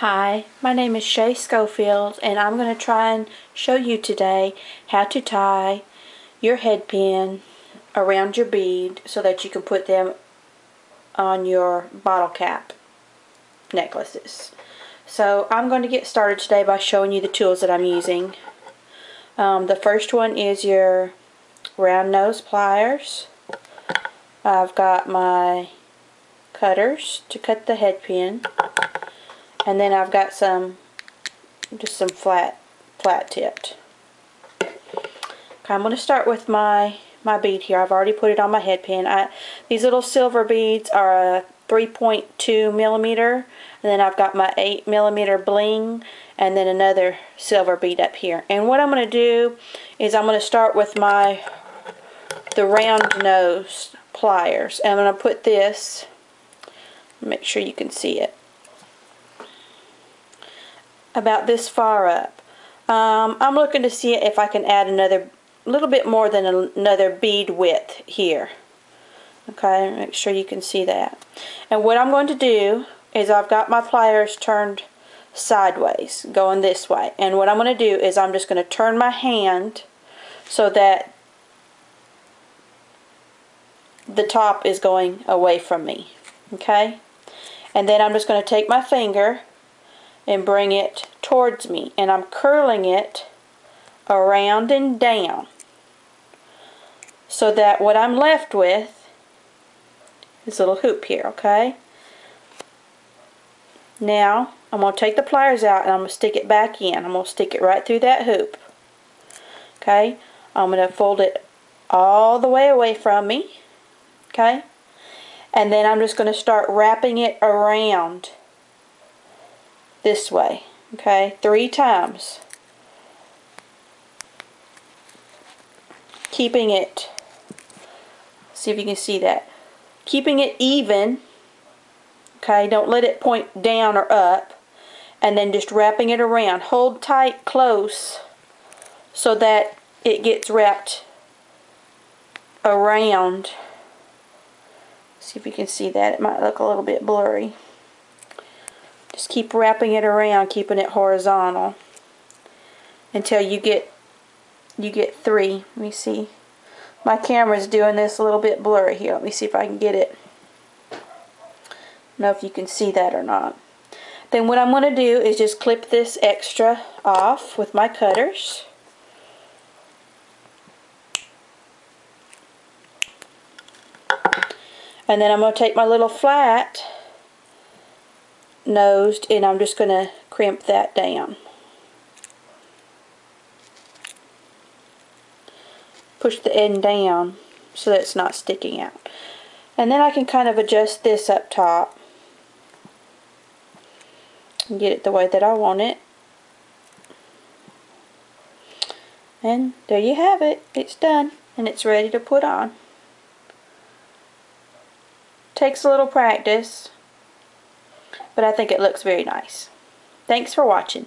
Hi, my name is Shay Scofield and I'm going to try and show you today how to tie your head pin around your bead so that you can put them on your bottle cap necklaces. So I'm going to get started today by showing you the tools that I'm using. Um, the first one is your round nose pliers. I've got my cutters to cut the head pin. And then I've got some, just some flat, flat tipped. Okay, I'm going to start with my, my bead here. I've already put it on my head pin. I, these little silver beads are a 3.2 millimeter. And then I've got my 8 millimeter bling and then another silver bead up here. And what I'm going to do is I'm going to start with my the round nose pliers. And I'm going to put this, make sure you can see it about this far up. Um, I'm looking to see if I can add another little bit more than another bead width here. Okay, make sure you can see that. And what I'm going to do is I've got my pliers turned sideways, going this way. And what I'm going to do is I'm just going to turn my hand so that the top is going away from me. Okay? And then I'm just going to take my finger and bring it towards me and I'm curling it around and down so that what I'm left with is a little hoop here okay? Now I'm going to take the pliers out and I'm going to stick it back in. I'm going to stick it right through that hoop okay? I'm going to fold it all the way away from me okay? And then I'm just going to start wrapping it around this way okay? Three times. Keeping it. See if you can see that. Keeping it even okay? Don't let it point down or up. And then just wrapping it around. Hold tight close so that it gets wrapped around. See if you can see that. It might look a little bit blurry just keep wrapping it around, keeping it horizontal until you get you get three. Let me see. My camera's doing this a little bit blurry here. Let me see if I can get it. know if you can see that or not. Then what I'm going to do is just clip this extra off with my cutters. And then I'm going to take my little flat nosed and I'm just going to crimp that down. Push the end down so that it's not sticking out. And then I can kind of adjust this up top and get it the way that I want it. And there you have it. It's done and it's ready to put on. Takes a little practice but I think it looks very nice. Thanks for watching.